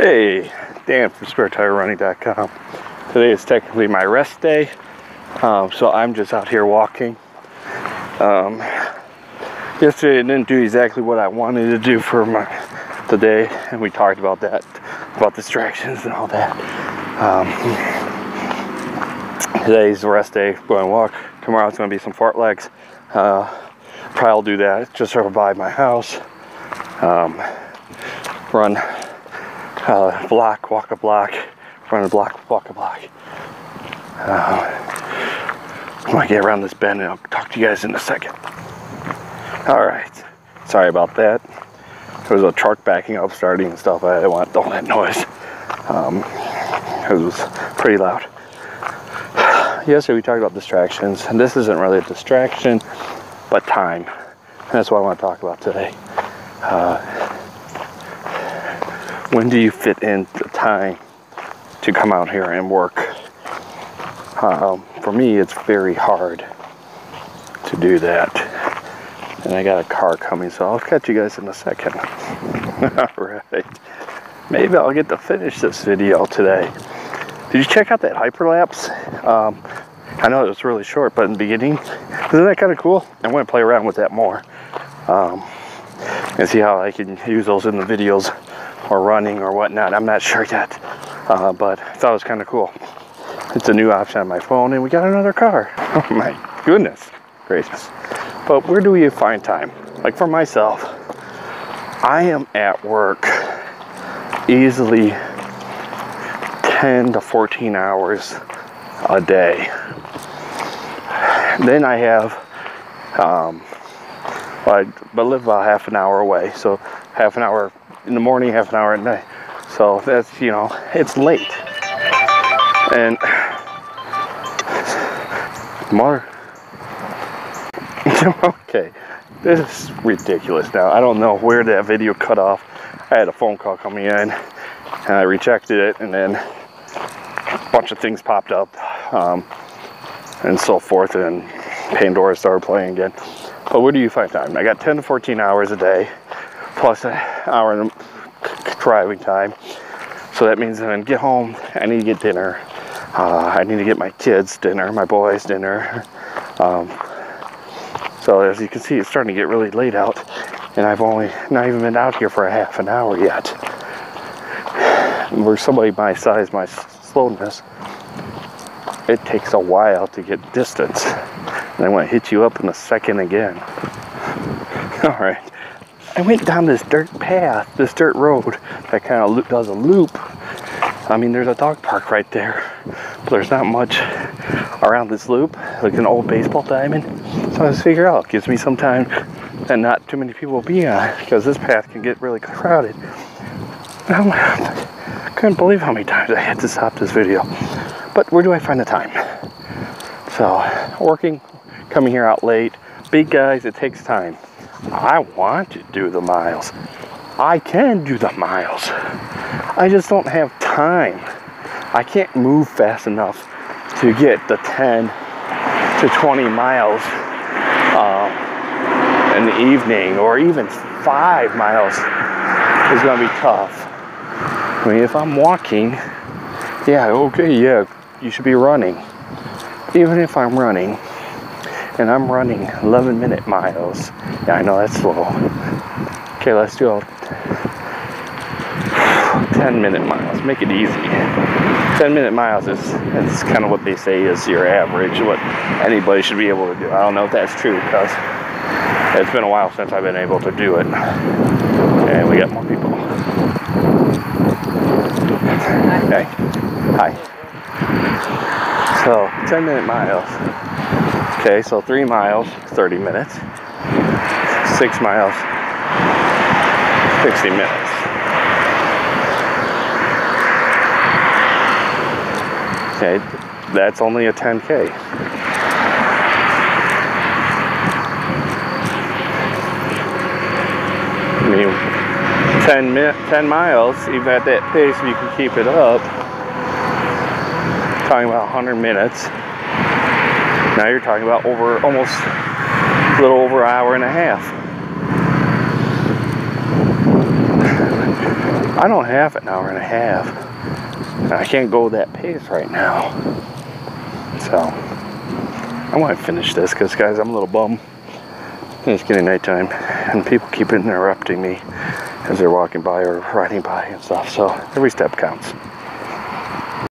Hey, Dan from SpareTireRunning.com. Today is technically my rest day, um, so I'm just out here walking. Um, yesterday I didn't do exactly what I wanted to do for my the day, and we talked about that, about distractions and all that. Um, today's rest day. Going to walk. Tomorrow's going to be some fartleks. Uh, probably I'll do that just over by my house. Um, run uh, block, walk a block, run a block, walk a block. Uh, I'm gonna get around this bend and I'll talk to you guys in a second. All right, sorry about that. There was a truck backing up, starting and stuff. I didn't want all that noise. Um, it was pretty loud. Yesterday we talked about distractions, and this isn't really a distraction, but time. And that's what I want to talk about today. Uh, when do you fit in the time to come out here and work? Um, for me, it's very hard to do that. And I got a car coming, so I'll catch you guys in a second. Alright. Maybe I'll get to finish this video today. Did you check out that hyperlapse? Um, I know it was really short, but in the beginning, isn't that kind of cool? I want to play around with that more. Um, and see how I can use those in the videos or running or whatnot. I'm not sure yet, uh, but I thought it was kind of cool. It's a new option on my phone, and we got another car. Oh my goodness gracious. But where do we find time? Like for myself, I am at work easily 10 to 14 hours a day. Then I have, um, I, but live about half an hour away, so half an hour in the morning, half an hour at night. So that's, you know, it's late. And more. okay, this is ridiculous now. I don't know where that video cut off. I had a phone call coming in and I rejected it and then a bunch of things popped up um, and so forth and Pandora started playing again. But where do you find time? I got 10 to 14 hours a day plus an hour and driving time. So that means when I get home, I need to get dinner. Uh, I need to get my kids dinner, my boys dinner. Um, so as you can see, it's starting to get really late out, and I've only not even been out here for a half an hour yet. For somebody my size, my slowness, it takes a while to get distance. And I want to hit you up in a second again. All right. I went down this dirt path, this dirt road that kind of does a loop. I mean, there's a dog park right there, but there's not much around this loop, like an old baseball diamond. So I just figure oh, out, gives me some time and not too many people will be on because this path can get really crowded. I couldn't believe how many times I had to stop this video. But where do I find the time? So, working, coming here out late. Big guys, it takes time. I want to do the miles. I can do the miles. I just don't have time. I can't move fast enough to get the 10 to 20 miles uh, in the evening or even five miles is going to be tough. I mean, if I'm walking, yeah, okay, yeah, you should be running. Even if I'm running, and I'm running 11 minute miles. Yeah, I know that's slow. Okay, let's do a 10 minute miles. Make it easy. 10 minute miles is it's kind of what they say is your average, what anybody should be able to do. I don't know if that's true because it's been a while since I've been able to do it. And we got more people. Okay. Hi. So, 10 minute miles. Okay, so three miles, 30 minutes. Six miles, 60 minutes. Okay, that's only a 10K. I mean, 10, mi- 10 miles, even at that pace, if you can keep it up, talking about 100 minutes, now you're talking about over almost a little over an hour and a half. I don't have an hour and a half. I can't go that pace right now. So I want to finish this because guys, I'm a little bum. It's getting nighttime and people keep interrupting me as they're walking by or riding by and stuff. So every step counts.